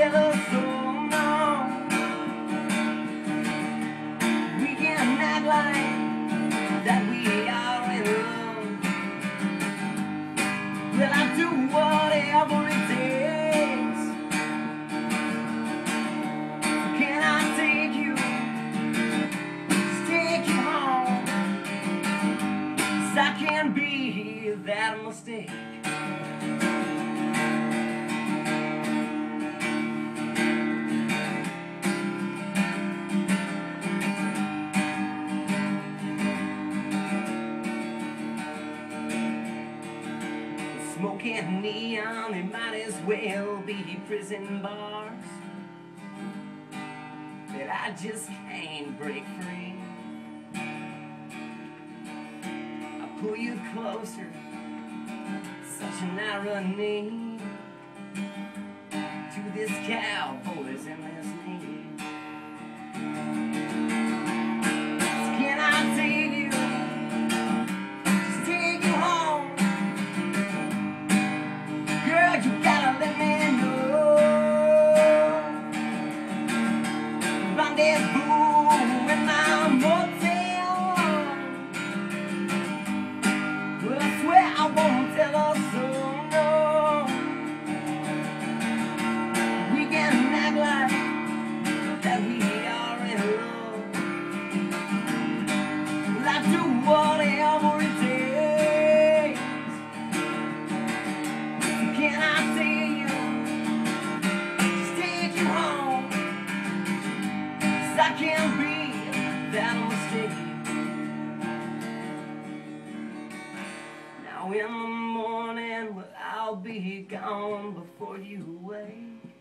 so long. We can act like that we are in love. I do whatever it takes. Can I take you? Take you home? 'Cause I can't be that mistake. Smoking neon, it might as well be prison bars that I just can't break free. I pull you closer, such an irony to this cowboy's endless need. Rendezvous in the morning, well, I'll be gone before you wake.